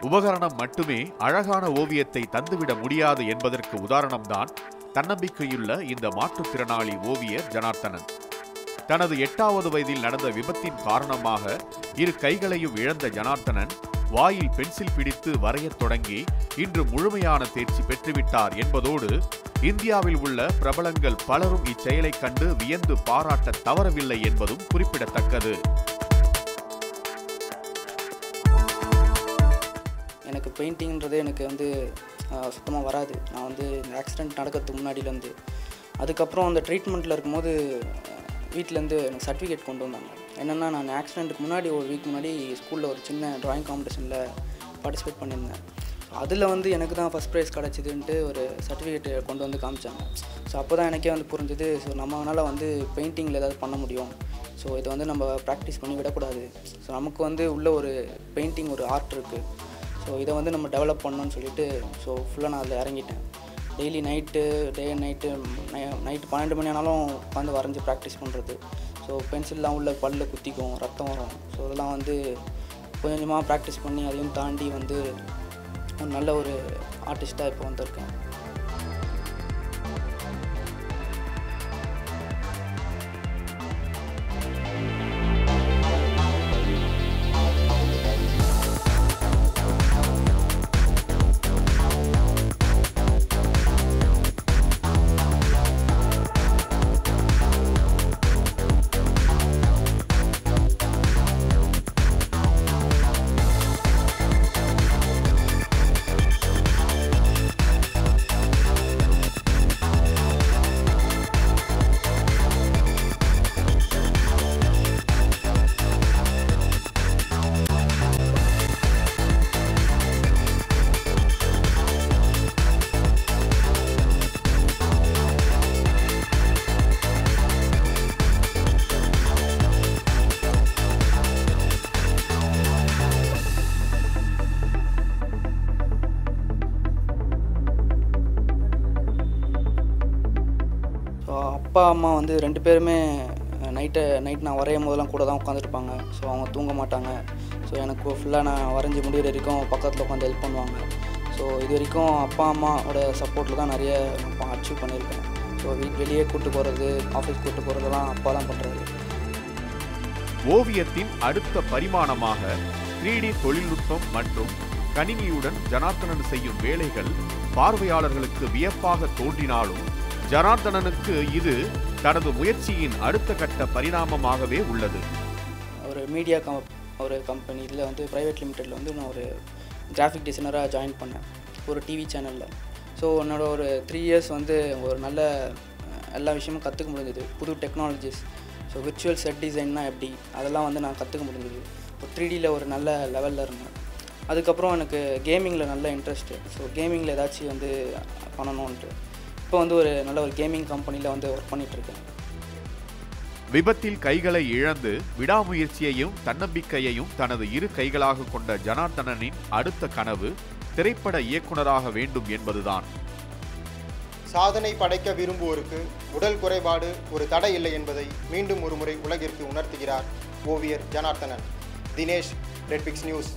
உபகரணம் மட்டுமே அழகான ஓவியத்தை தந்துவிட முடியாது என்பதற்கு உதாரணம்தான் தன்னம்பிக்கையுள்ள இந்த மாற்றுத்திறனாளி ஓவியர் ஜனார்த்தனன். தனது எட்டாவது வயதில் நடந்த விபத்தின் காரணமாக இரு கைகளையும் இழந்த ஜனார்த்தனன் வாயில் பென்சில் பிடித்து வரையத் தொடங்கி இன்று முழுமையான தேர்ச்சி பெற்றுவிட்டார் என்பதோடு இந்தியாவில் உள்ள பிரபலங்கள் பலரும் இச்செயலைக் கண்டு வியந்து பாராட்ட தவறவில்லை என்பதும் குறிப்பிடத்தக்கது. எனக்கு பெயிண்டிங்கிறது எனக்கு வந்து சுத்தமாக வராது. நான் வந்து இந்த ஆக்சிடெண்ட் நடக்கிறதுக்கு முன்னாடியிலேருந்து. அதுக்கப்புறம் அந்த ட்ரீட்மெண்ட்டில் இருக்கும்போது வீட்டிலேருந்து எனக்கு சர்டிஃபிகேட் கொண்டு வந்தாங்க. என்னென்னா நான் ஆக்சிடெண்ட்டுக்கு முன்னாடி ஒரு வீக் முன்னாடி ஸ்கூலில் ஒரு சின்ன ட்ராயிங் காம்படிஷனில் பார்ட்டிசிபேட் பண்ணியிருந்தேன். அதில் வந்து எனக்கு தான் ஃபஸ்ட் ப்ரைஸ் கிடச்சிதுன்ட்டு ஒரு சர்டிஃபிகேட் கொண்டு வந்து காமிச்சாங்க. ஸோ அப்போ தான் எனக்கே வந்து புரிஞ்சுது. ஸோ நம்மளால் வந்து பெயிண்டிங்கில் ஏதாவது பண்ண முடியும். ஸோ இதை வந்து நம்ம ப்ராக்டிஸ் பண்ணி விடக்கூடாது. ஸோ நமக்கு வந்து உள்ள ஒரு பெயிண்டிங் ஒரு ஆர்ட் இருக்குது ஸோ இதை வந்து நம்ம டெவலப் பண்ணணும்னு சொல்லிட்டு ஸோ ஃபுல்லாக நான் அதில் இறங்கிட்டேன். Daily night day night night பன்னெண்டு மணி ஆனாலும் உட்காந்து வரைஞ்சி ப்ராக்டிஸ் பண்ணுறது ஸோ பென்சில்லாம் உள்ள பல்ல குத்திக்கும் ரத்தம் வரும். ஸோ இதெல்லாம் வந்து கொஞ்சம் கொஞ்சமாக ப்ராக்டிஸ் பண்ணி அதையும் தாண்டி வந்து ஒரு நல்ல ஒரு ஆர்டிஸ்ட்டாக இப்போ வந்திருக்கேன். அப்பா அம்மா வந்து ரெண்டு பேருமே நைட்டை நைட் நான் வரையும் போதெல்லாம் கூட தான் உட்காந்துருப்பாங்க ஸோ அவங்க தூங்க மாட்டாங்க. ஸோ எனக்கு ஃபுல்லாக நான் வரைஞ்சி முடிகிற வரைக்கும் பக்கத்தில் உட்காந்து ஹெல்ப் பண்ணுவாங்க. ஸோ இது வரைக்கும் அப்பா அம்மாவோட சப்போர்ட்டில் தான் நிறைய நான் அச்சீவ் பண்ணியிருக்கேன். ஸோ வீட் வெளியே கூட்டு போகிறது ஆஃபீஸ் கூட்டு போகிறதெல்லாம் அப்பா தான் பண்ணுறது ஓவியத்தின் அடுத்த பரிமாணமாக 3D தொழில்நுட்பம் மற்றும் கணினியுடன் ஜனார்த்தனன் செய்யும் வேலைகள் பார்வையாளர்களுக்கு வியப்பாக தோன்றினாலும் ஜனார்தனனுக்கு இது தனது முயற்சியின் அடுத்த கட்ட பரிணாமமாகவே உள்ளது. ஒரு மீடியா கம் ஒரு கம்பெனியில் வந்து ப்ரைவேட் லிமிட்டெடில் வந்து நான் ஒரு கிராஃபிக் டிசைனராக ஜாயின் பண்ணேன். ஒரு டிவி சேனலில் ஸோ என்னோட ஒரு த்ரீ இயர்ஸ் வந்து ஒரு நல்ல எல்லா விஷயமும் கற்றுக்க முடிஞ்சது. புது டெக்னாலஜிஸ் ஸோ விர்ச்சுவல் செட் டிசைன்னா எப்படி? அதெல்லாம் வந்து நான் கற்றுக்க முடிஞ்சது. ஒரு த்ரீடியில் ஒரு நல்ல லெவலில் இருந்தேன். அதுக்கப்புறம் எனக்கு கேமிங்கில் நல்ல இன்ட்ரெஸ்ட்டு ஸோ கேமிங்கில் ஏதாச்சும் வந்து பண்ணணுன்ட்டு இப்போ வந்து ஒரு நல்ல ஒரு கேமிங் கம்பெனியில் வந்து ஒர்க் பண்ணிகிட்ருக்கேன் விபத்தில் கைகளை இழந்து விடாமுயற்சியையும் தன்னம்பிக்கையையும் தனது இரு கைகளாக கொண்ட ஜனார்த்தனனின் அடுத்த கனவு திரைப்பட இயக்குனராக வேண்டும் என்பதுதான். சாதனை படைக்க விரும்புவோருக்கு உடல் குறைபாடு ஒரு தடை இல்லை என்பதை மீண்டும் ஒருமுறை உலகிற்கு உணர்த்துகிறார் ஓவியர் ஜனார்த்தனன். தினேஷ் ரெட்பிக்ஸ் நியூஸ்